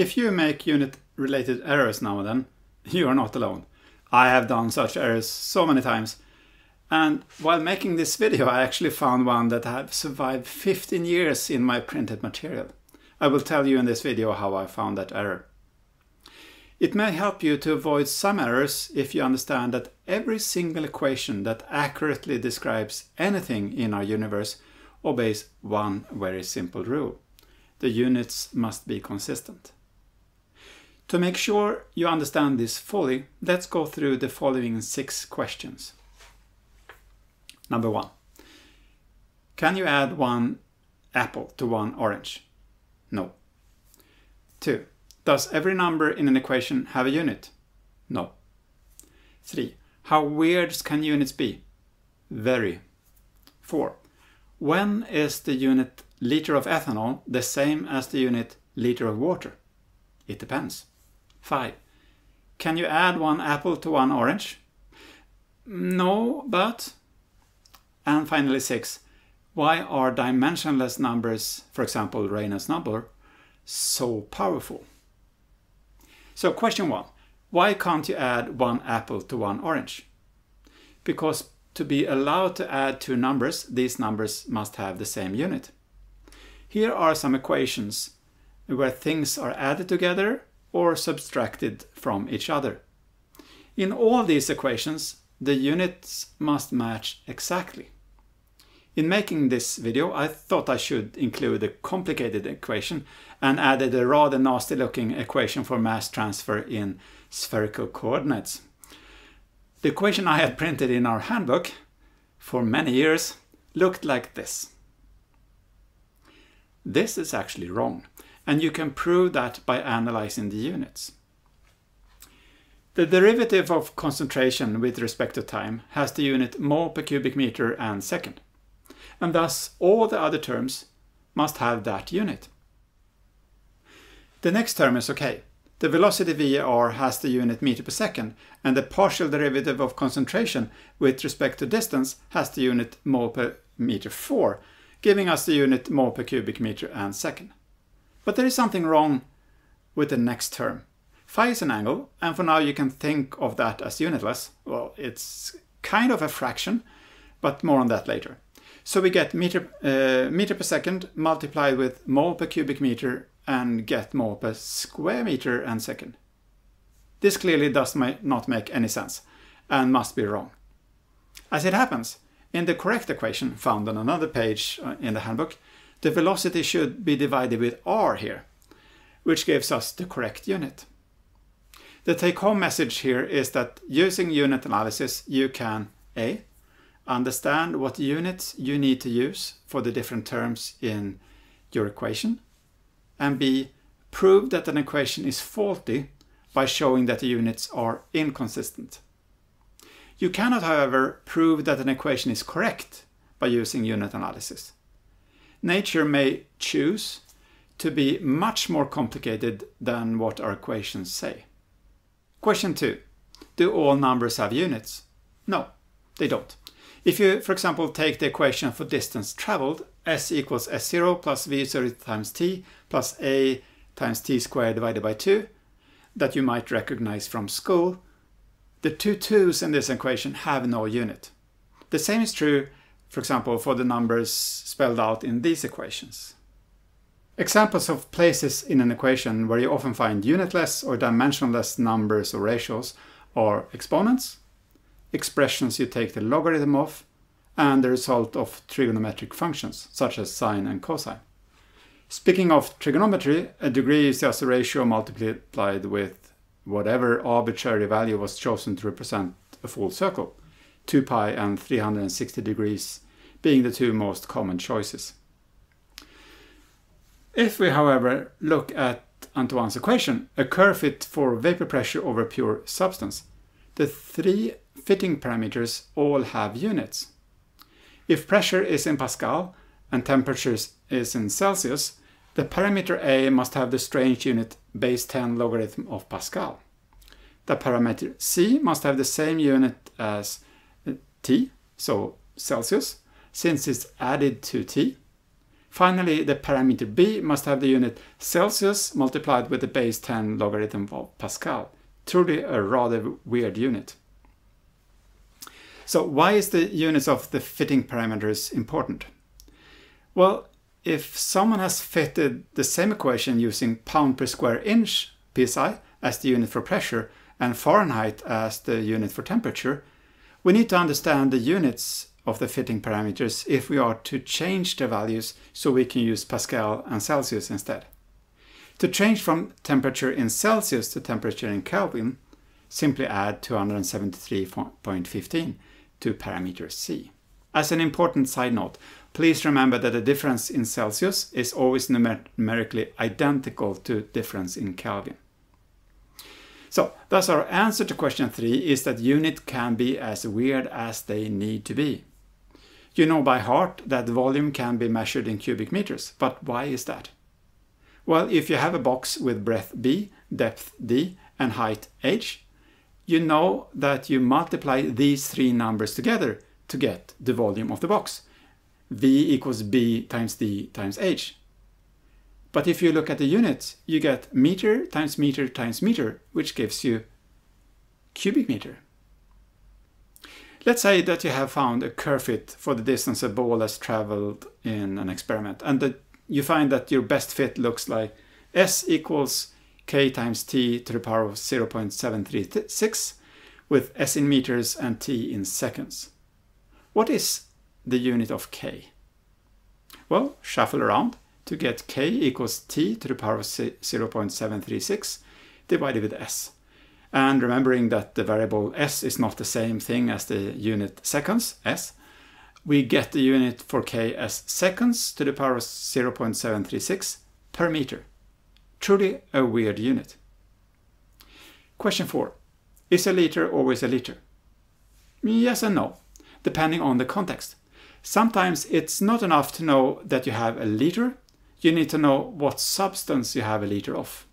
If you make unit related errors now and then, you are not alone. I have done such errors so many times. And while making this video, I actually found one that had survived 15 years in my printed material. I will tell you in this video how I found that error. It may help you to avoid some errors if you understand that every single equation that accurately describes anything in our universe obeys one very simple rule. The units must be consistent. To make sure you understand this fully, let's go through the following six questions. Number one. Can you add one apple to one orange? No. Two. Does every number in an equation have a unit? No. 3. How weird can units be? Very. 4. When is the unit liter of ethanol the same as the unit liter of water? It depends. 5. Can you add one apple to one orange? No, but... And finally 6. Why are dimensionless numbers, for example Reynolds number, so powerful? So question one, why can't you add one apple to one orange? Because to be allowed to add two numbers, these numbers must have the same unit. Here are some equations where things are added together or subtracted from each other. In all these equations, the units must match exactly. In making this video, I thought I should include a complicated equation and added a rather nasty looking equation for mass transfer in spherical coordinates. The equation I had printed in our handbook for many years looked like this. This is actually wrong, and you can prove that by analyzing the units. The derivative of concentration with respect to time has the unit mole per cubic meter and second, and thus all the other terms must have that unit. The next term is okay. The velocity VAR has the unit meter per second, and the partial derivative of concentration with respect to distance has the unit mole per meter 4, giving us the unit mole per cubic meter and second. But there is something wrong with the next term. Phi is an angle, and for now you can think of that as unitless. Well, it's kind of a fraction, but more on that later. So we get meter, uh, meter per second multiplied with mole per cubic meter and get mole per square meter and second. This clearly does not make any sense and must be wrong. As it happens, in the correct equation found on another page uh, in the handbook, the velocity should be divided with r here, which gives us the correct unit. The take-home message here is that using unit analysis you can a. understand what units you need to use for the different terms in your equation, and b. prove that an equation is faulty by showing that the units are inconsistent. You cannot, however, prove that an equation is correct by using unit analysis. Nature may choose to be much more complicated than what our equations say. Question 2. Do all numbers have units? No, they don't. If you, for example, take the equation for distance traveled, s equals s0 plus v0 times t plus a times t squared divided by 2, that you might recognize from school, the two 2's in this equation have no unit. The same is true, for example, for the numbers spelled out in these equations. Examples of places in an equation where you often find unitless or dimensionless numbers or ratios are exponents, expressions you take the logarithm of, and the result of trigonometric functions, such as sine and cosine. Speaking of trigonometry, a degree is just a ratio multiplied with whatever arbitrary value was chosen to represent a full circle, 2 pi and 360 degrees being the two most common choices. If we, however, look at Antoine's equation, a curve fit for vapor pressure over pure substance, the three fitting parameters all have units. If pressure is in Pascal and temperature is in Celsius, the parameter A must have the strange unit base 10 logarithm of Pascal. The parameter C must have the same unit as T, so Celsius, since it's added to T. Finally, the parameter b must have the unit Celsius multiplied with the base 10 logarithm of Pascal. Truly a rather weird unit. So why is the units of the fitting parameters important? Well, if someone has fitted the same equation using pound per square inch psi as the unit for pressure and Fahrenheit as the unit for temperature, we need to understand the units of the fitting parameters if we are to change the values so we can use Pascal and Celsius instead. To change from temperature in Celsius to temperature in Kelvin, simply add 273.15 to parameter C. As an important side note, please remember that the difference in Celsius is always numer numerically identical to difference in Kelvin. So, thus our answer to question 3 is that unit can be as weird as they need to be. You know by heart that volume can be measured in cubic meters, but why is that? Well, if you have a box with breadth b, depth d, and height h, you know that you multiply these three numbers together to get the volume of the box. v equals b times d times h. But if you look at the units, you get meter times meter times meter, which gives you cubic meter. Let's say that you have found a curve fit for the distance a ball has traveled in an experiment, and that you find that your best fit looks like S equals k times t to the power of 0.736 with s in meters and t in seconds. What is the unit of k? Well, shuffle around to get k equals t to the power of 0.736 divided with s. And remembering that the variable s is not the same thing as the unit seconds, s, we get the unit for k as seconds to the power of 0.736 per meter. Truly a weird unit. Question 4. Is a liter always a liter? Yes and no, depending on the context. Sometimes it's not enough to know that you have a liter, you need to know what substance you have a liter of.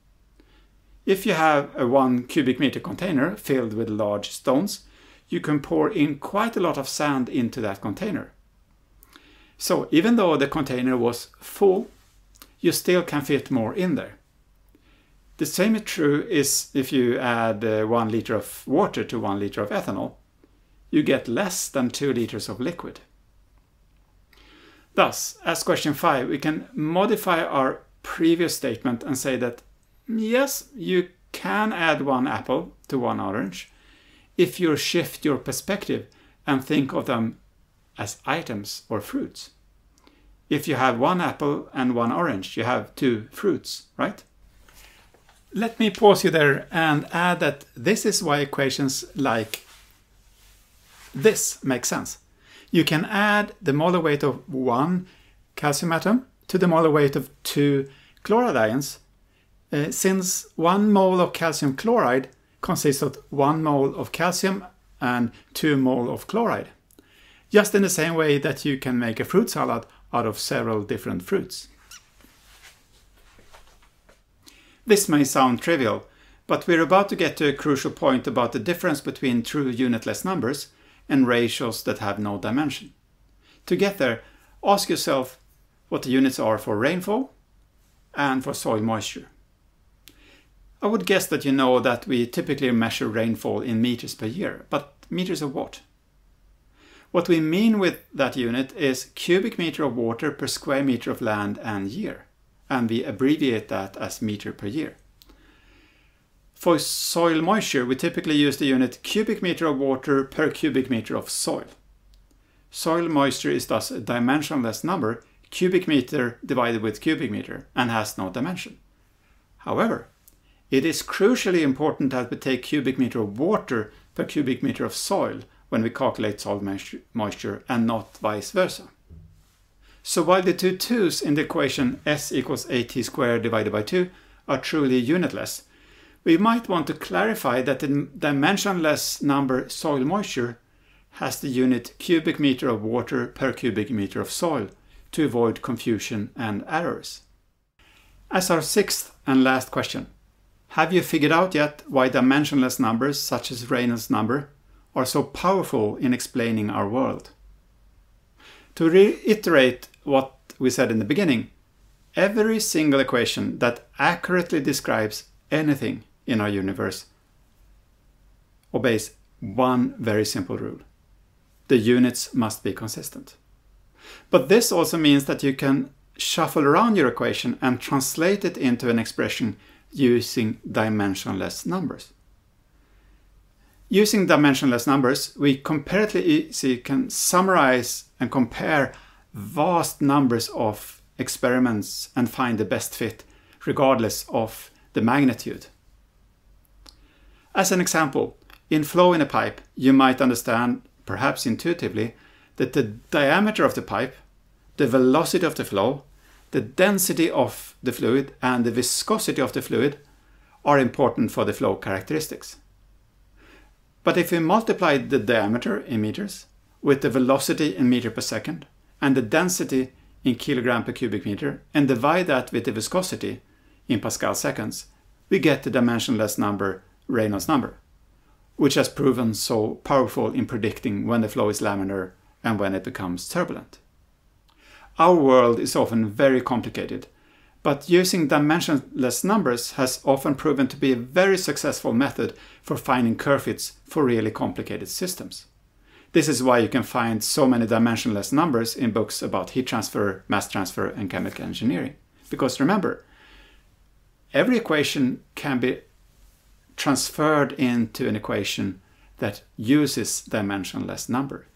If you have a 1 cubic meter container filled with large stones, you can pour in quite a lot of sand into that container. So even though the container was full, you still can fit more in there. The same is true is if you add uh, 1 liter of water to 1 liter of ethanol. You get less than 2 liters of liquid. Thus, as question 5, we can modify our previous statement and say that yes, you can add one apple to one orange if you shift your perspective and think of them as items or fruits. If you have one apple and one orange, you have two fruits, right? Let me pause you there and add that this is why equations like this make sense. You can add the molar weight of one calcium atom to the molar weight of two chloride ions, uh, since one mole of calcium chloride consists of one mole of calcium and two mole of chloride. Just in the same way that you can make a fruit salad out of several different fruits. This may sound trivial, but we're about to get to a crucial point about the difference between true unitless numbers and ratios that have no dimension. To get there, ask yourself what the units are for rainfall and for soil moisture. I would guess that you know that we typically measure rainfall in meters per year, but meters of what? What we mean with that unit is cubic meter of water per square meter of land and year and we abbreviate that as meter per year. For soil moisture, we typically use the unit cubic meter of water per cubic meter of soil. Soil moisture is thus a dimensionless number, cubic meter divided with cubic meter, and has no dimension. However, it is crucially important that we take cubic meter of water per cubic meter of soil when we calculate soil moisture and not vice versa. So while the two 2's in the equation s equals at squared divided by 2 are truly unitless, we might want to clarify that the dimensionless number soil moisture has the unit cubic meter of water per cubic meter of soil to avoid confusion and errors. As our sixth and last question, have you figured out yet why dimensionless numbers such as Reynolds number are so powerful in explaining our world? To reiterate what we said in the beginning, every single equation that accurately describes anything in our universe obeys one very simple rule. The units must be consistent. But this also means that you can shuffle around your equation and translate it into an expression using dimensionless numbers. Using dimensionless numbers, we comparatively easy can summarize and compare vast numbers of experiments and find the best fit regardless of the magnitude. As an example, in flow in a pipe, you might understand, perhaps intuitively, that the diameter of the pipe, the velocity of the flow, the density of the fluid, and the viscosity of the fluid are important for the flow characteristics. But if we multiply the diameter in meters with the velocity in meter per second and the density in kilogram per cubic meter and divide that with the viscosity in Pascal seconds, we get the dimensionless number Reynolds number, which has proven so powerful in predicting when the flow is laminar and when it becomes turbulent. Our world is often very complicated, but using dimensionless numbers has often proven to be a very successful method for finding curve fits for really complicated systems. This is why you can find so many dimensionless numbers in books about heat transfer, mass transfer, and chemical engineering. Because remember, every equation can be transferred into an equation that uses dimensionless number.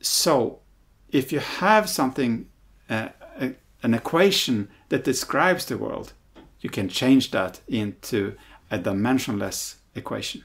So if you have something, uh, a, an equation that describes the world, you can change that into a dimensionless equation.